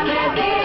Hallelujah.